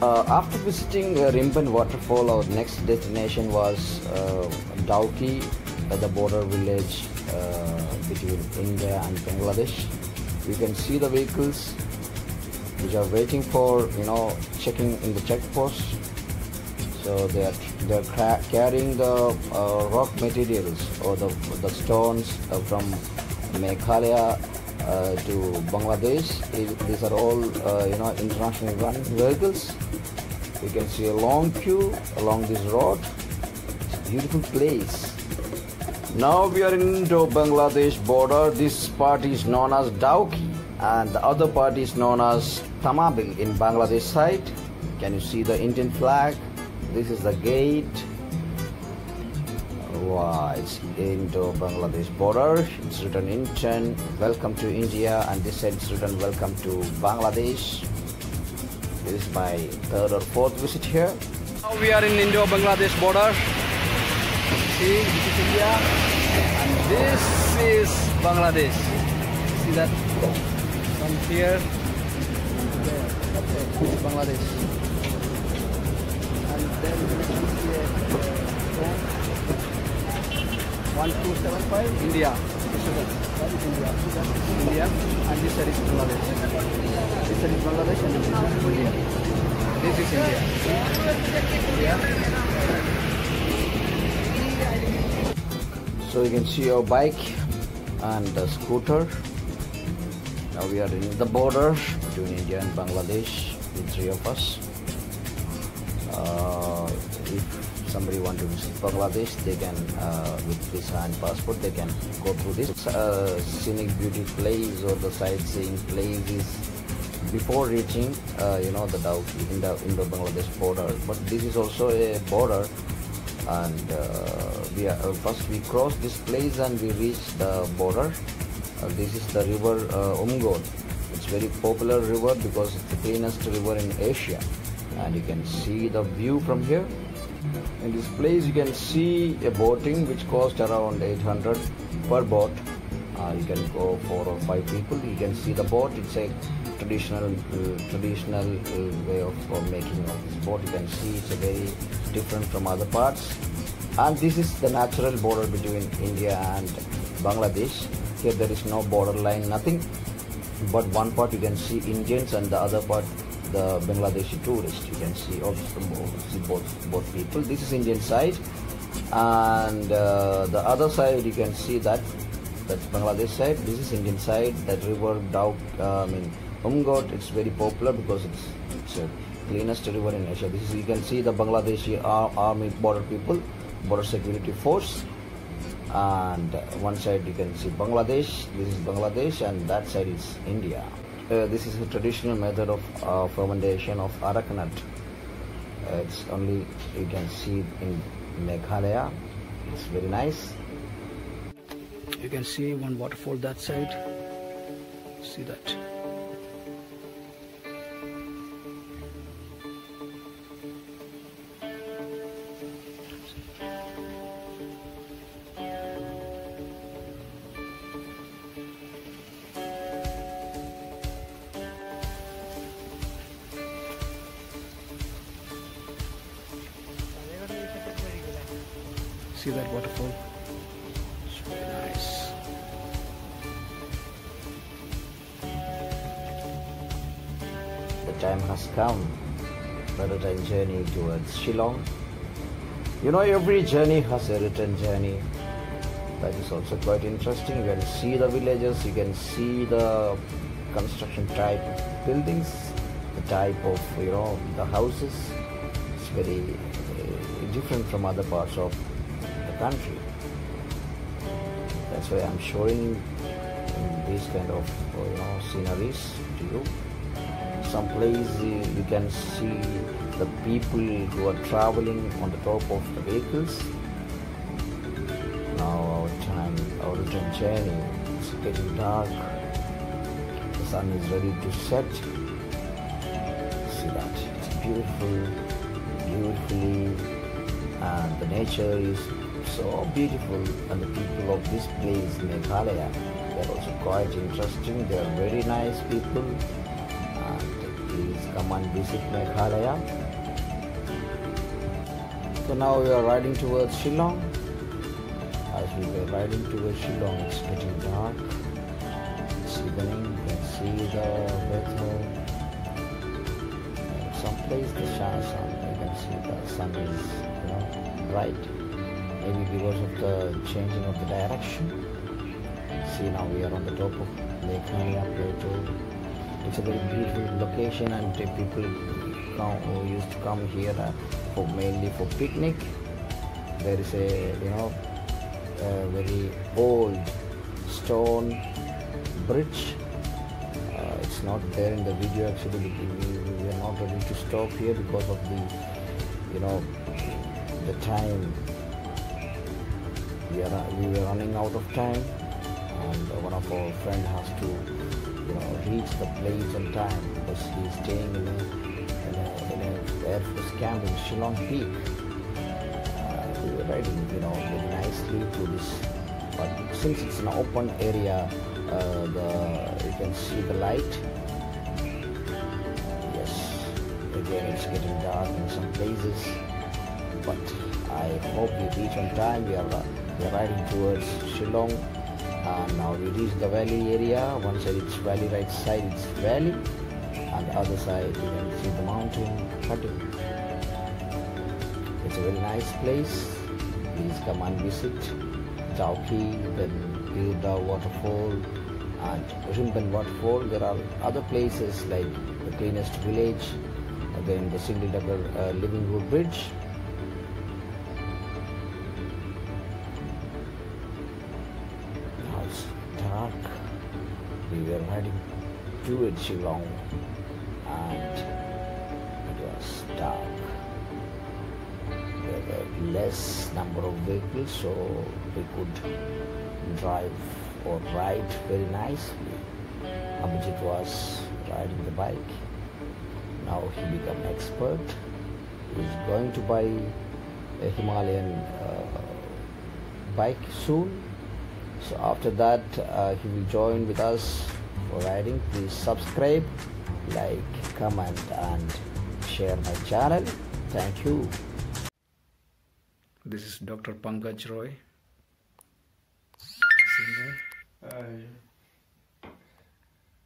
Uh, after visiting uh, Rimban waterfall, our next destination was uh, Dawki, the border village uh, between India and Bangladesh. You can see the vehicles which are waiting for, you know, checking in the checkpost. So they are they are carrying the uh, rock materials or the the stones uh, from Meghalaya to Bangladesh. These are all you know international vehicles. You can see a long queue along this road. It's a beautiful place. Now we are in Indo-Bangladesh border. This part is known as Dawki and the other part is known as Tamabil in Bangladesh side. Can you see the Indian flag? This is the gate. Wow, it's Indo-Bangladesh border. It's written Indian, welcome to India and this side it's written welcome to Bangladesh. This is my third or fourth visit here. Now we are in Indo-Bangladesh border. See, this is India and this is Bangladesh. See that from here, Bangladesh. And then we see. 1275 India. This is. India. India and this is Bangladesh. This is Bangladesh and this is India. This is India. India. So you can see our bike and the scooter. Now we are in the border between India and Bangladesh, the three of us. Uh, somebody want to visit Bangladesh, they can, uh, with visa and passport, they can go through this uh, scenic beauty place or the sightseeing place is before reaching, uh, you know, the Dawki in the Indo-Bangladesh border. But this is also a border, and uh, we are, uh, first we cross this place and we reach the border. Uh, this is the river uh, Umngot. It's very popular river because it's the cleanest river in Asia, and you can see the view from here. In this place, you can see a boating which cost around 800 per boat. Uh, you can go four or five people. You can see the boat. It's a traditional, uh, traditional uh, way of, making of this boat. You can see it's a very different from other parts. And this is the natural border between India and Bangladesh. Here there is no border line, nothing. But one part you can see Indians and the other part the Bangladeshi tourists. You can see see both both people. This is Indian side, and uh, the other side you can see that that's Bangladesh side. This is Indian side. That river Dauk, uh, I mean Umngot. It's very popular because it's it's a cleanest river in Asia. This is you can see the Bangladeshi ar- army border people, border security force. And one side you can see Bangladesh. This is Bangladesh, and that side is India. Uh, this is a traditional method of uh, fermentation of areca nut. Uh, it's only you can see in Meghalaya. It's very nice. You can see one waterfall that side. See that. See that waterfall? It's very nice. The time has come for a return journey towards Shillong. You know, every journey has a return journey. That is also quite interesting. You can see the villages, you can see the construction type buildings, the type of, you know, the houses. It's very uh, different from other parts of the country. That's why I'm showing these kind of you know sceneries to you. Some place you can see the people who are traveling on the top of the vehicles. Now our time, our return journey is getting dark. The sun is ready to set. See that? It's beautiful, beautifully, and the nature is so beautiful. And the people of this place, Meghalaya, they are also quite interesting. They are very nice people, and these come and visit Meghalaya. So now we are riding towards Shillong. As we were riding towards Shillong, it's getting dark. It's evening. You can see the weather. Some place the sun, you can see the sun is, you know, bright. Maybe because of the changing of the direction. See now we are on the top of Lake Hania Plateau. It's a very beautiful location and the people come, who used to come here uh, for mainly for picnic. There is a you know a very old stone bridge. Uh, it's not there in the video actually. We, we are not ready to stop here because of the you know the time. We are we were running out of time, and one of our friend has to you know reach the place on time because he's staying in a in a, in a Air Force camp in Shillong Peak. Uh, we were riding you know very nicely to this, but since it's an open area, uh, the you can see the light. Yes, again it's getting dark in some places, but I hope we reach on time. We are uh, we are riding towards Shillong and now we reach the valley area. One side it's valley right side it's valley and the other side you can see the mountain. Cutting it's a very nice place. Please come and visit Chowki then Pilda waterfall and Rimban waterfall. There are other places like the cleanest village then the single double uh, living road bridge We were heading towards Shillong and it was dark. There were less number of vehicles so we could drive or ride very nicely. Abhijit was riding the bike. Now he become expert. He's going to buy a Himalayan uh, bike soon. So after that, uh, he will join with us for riding. Please subscribe, like, comment, and share my channel. Thank you. This is Dr. Pankaj Roy.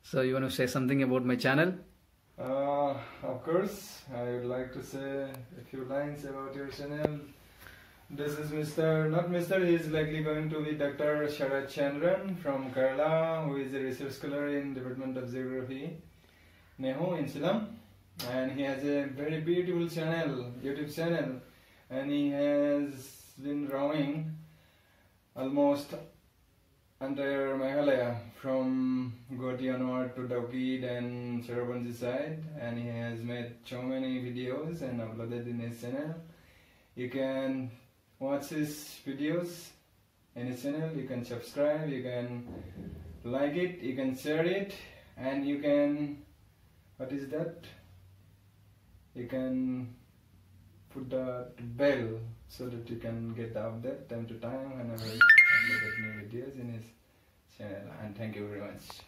So you want to say something about my channel? Uh, of course, I would like to say a few lines about your channel. This is Mr. Not Mr. He is likely going to be Dr. Sharad Chandran from Kerala, who is a research scholar in Department of Geography, Nehu in Shillong, and he has a very beautiful channel, YouTube channel, and he has been drawing almost entire Meghalaya from Goti onward to Dawki and Sarabanji side and he has made so many videos and uploaded in his channel. You can watch his videos in his channel, you can subscribe, you can like it, you can share it and you can what is that? You can put the bell so that you can get the update time to time whenever I upload new videos in his channel and thank you very much.